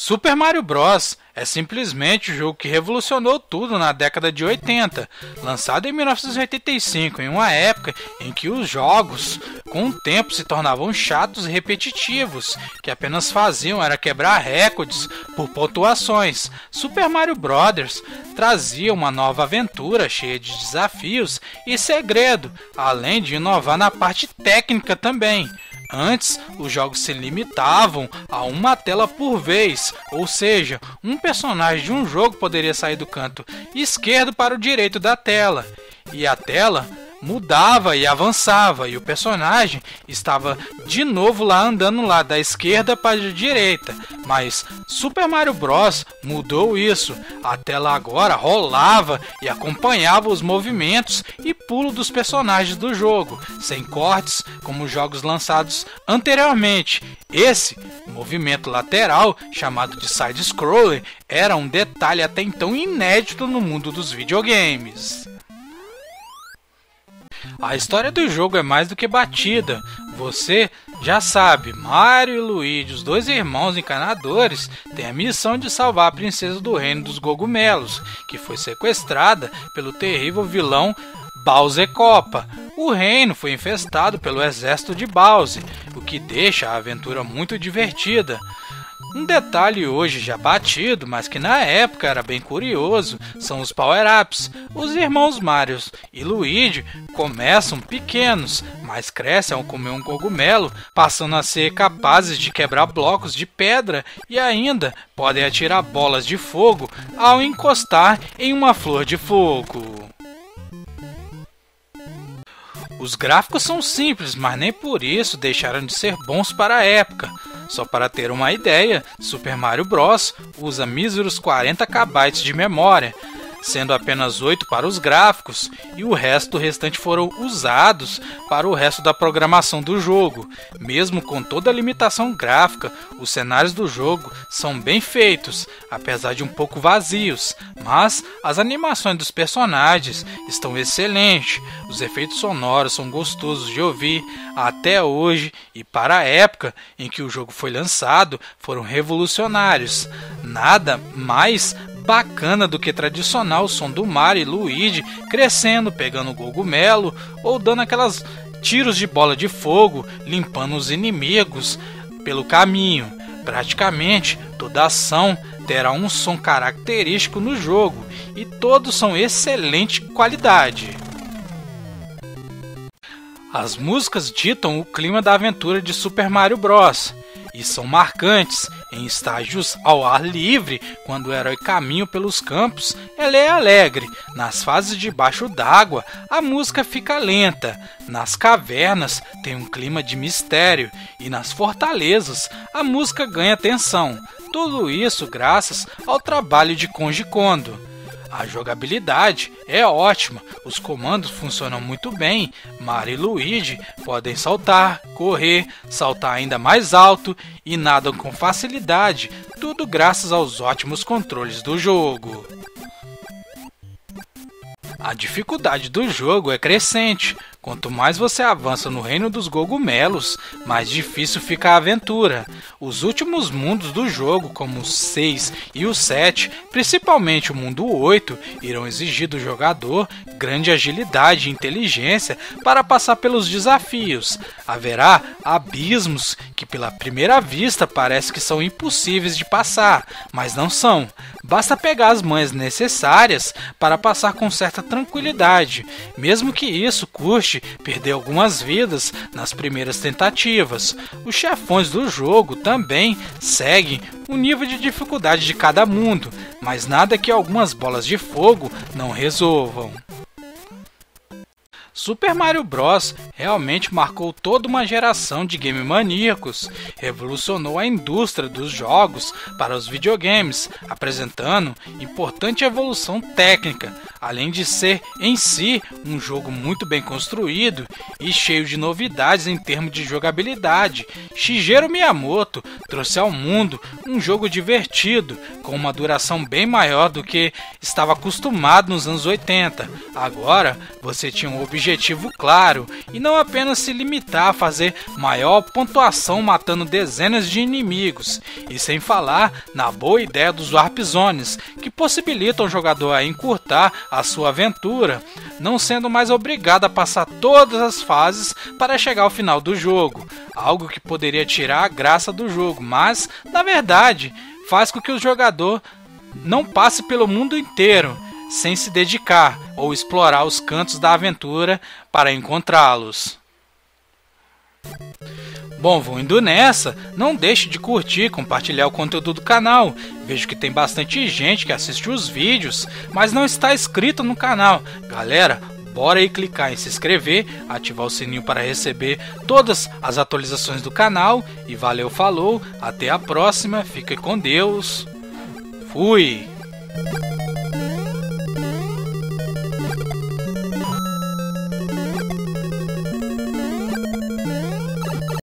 Super Mario Bros. é simplesmente o jogo que revolucionou tudo na década de 80, lançado em 1985, em uma época em que os jogos, com o tempo, se tornavam chatos e repetitivos, que apenas faziam era quebrar recordes por pontuações. Super Mario Bros. trazia uma nova aventura cheia de desafios e segredo, além de inovar na parte técnica também. Antes, os jogos se limitavam a uma tela por vez, ou seja, um personagem de um jogo poderia sair do canto esquerdo para o direito da tela, e a tela mudava e avançava e o personagem estava de novo lá andando lá da esquerda para a direita. Mas Super Mario Bros mudou isso. A tela agora rolava e acompanhava os movimentos e pulo dos personagens do jogo, sem cortes como os jogos lançados anteriormente. Esse movimento lateral, chamado de side scroller, era um detalhe até então inédito no mundo dos videogames. A história do jogo é mais do que batida. Você já sabe, Mario e Luigi, os dois irmãos encanadores, têm a missão de salvar a princesa do reino dos cogumelos, que foi sequestrada pelo terrível vilão Bowser Copa. O reino foi infestado pelo exército de Bowser, o que deixa a aventura muito divertida. Um detalhe hoje já batido, mas que na época era bem curioso, são os power-ups. Os irmãos Mario e Luigi começam pequenos, mas crescem ao comer um cogumelo, passando a ser capazes de quebrar blocos de pedra e ainda podem atirar bolas de fogo ao encostar em uma flor de fogo. Os gráficos são simples, mas nem por isso deixaram de ser bons para a época. Só para ter uma ideia, Super Mario Bros. usa míseros 40 KB de memória, sendo apenas 8 para os gráficos e o resto restante foram usados para o resto da programação do jogo. Mesmo com toda a limitação gráfica, os cenários do jogo são bem feitos, apesar de um pouco vazios, mas as animações dos personagens estão excelentes, os efeitos sonoros são gostosos de ouvir até hoje e para a época em que o jogo foi lançado foram revolucionários. Nada mais bacana do que tradicional som do Mario e Luigi crescendo, pegando o cogumelo ou dando aquelas tiros de bola de fogo, limpando os inimigos pelo caminho. Praticamente toda ação terá um som característico no jogo e todos são excelente qualidade. As músicas ditam o clima da aventura de Super Mario Bros e são marcantes. Em estágios ao ar livre, quando o herói caminha pelos campos, ela é alegre. Nas fases debaixo d'água, a música fica lenta. Nas cavernas, tem um clima de mistério. E nas fortalezas, a música ganha tensão. Tudo isso graças ao trabalho de Konji Kondo. A jogabilidade é ótima, os comandos funcionam muito bem. Mario e Luigi podem saltar, correr, saltar ainda mais alto e nadam com facilidade, tudo graças aos ótimos controles do jogo. A dificuldade do jogo é crescente. Quanto mais você avança no reino dos cogumelos, mais difícil fica a aventura. Os últimos mundos do jogo, como o 6 e o 7, principalmente o mundo 8, irão exigir do jogador grande agilidade e inteligência para passar pelos desafios. Haverá abismos que, pela primeira vista, parece que são impossíveis de passar, mas não são. Basta pegar as manhas necessárias para passar com certa tranquilidade, mesmo que isso custe perder algumas vidas nas primeiras tentativas. Os chefões do jogo também seguem o nível de dificuldade de cada mundo, mas nada que algumas bolas de fogo não resolvam. Super Mario Bros. realmente marcou toda uma geração de game maníacos, revolucionou a indústria dos jogos para os videogames, apresentando importante evolução técnica, além de ser em si um jogo muito bem construído e cheio de novidades em termos de jogabilidade. Shigeru Miyamoto trouxe ao mundo um jogo divertido, com uma duração bem maior do que estava acostumado nos anos 80. Agora você tinha um objetivo claro e não apenas se limitar a fazer maior pontuação matando dezenas de inimigos, e sem falar na boa ideia dos Warp Zones, que possibilitam o jogador a encurtar a sua aventura, não sendo mais obrigado a passar todas as fases para chegar ao final do jogo, algo que poderia tirar a graça do jogo, mas, na verdade, faz com que o jogador não passe pelo mundo inteiro sem se dedicar ou explorar os cantos da aventura para encontrá-los. Bom, vou indo nessa. Não deixe de curtir compartilhar o conteúdo do canal. Vejo que tem bastante gente que assiste os vídeos, mas não está inscrito no canal. Galera, bora aí clicar em se inscrever, ativar o sininho para receber todas as atualizações do canal. E valeu, falou, até a próxima, fique com Deus. Fui!